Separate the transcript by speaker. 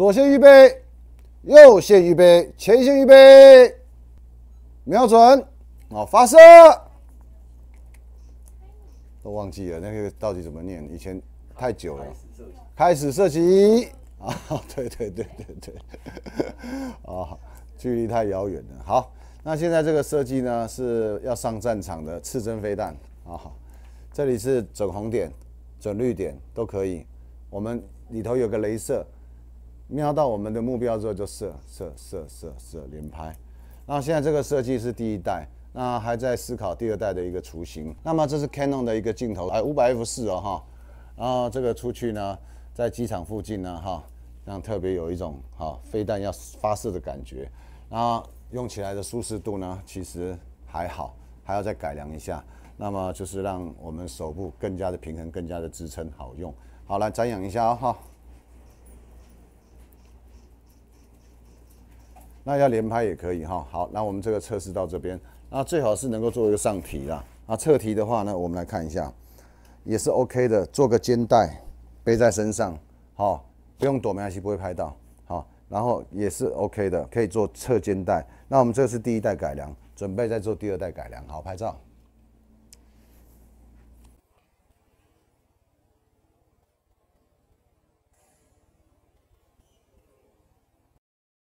Speaker 1: 左线预备，右线预备，前线预备，瞄准，好，发射。都忘记了那个到底怎么念，以前太久了。开始射击 啊！对对对对对，啊，距离太遥远了。好，那现在这个设计呢是要上战场的刺针飞弹啊。这里是准红点、准绿点都可以。我们里头有个镭射，瞄到我们的目标之后就射射射射射连拍。那现在这个设计是第一代。那还在思考第二代的一个雏形。那么这是 Canon 的一个镜头，哎，五百 F 四哦哈。然后这个出去呢，在机场附近呢哈，让特别有一种哈飞弹要发射的感觉。然后用起来的舒适度呢，其实还好，还要再改良一下。那么就是让我们手部更加的平衡，更加的支撑好用。好，来瞻仰一下哦哈。那要连拍也可以哈。好，那我们这个测试到这边。那最好是能够做一个上提啦。那侧提的话呢，我们来看一下，也是 OK 的。做个肩带，背在身上，好，不用躲没关系，不会拍到。好，然后也是 OK 的，可以做侧肩带。那我们这是第一代改良，准备再做第二代改良。好，拍照。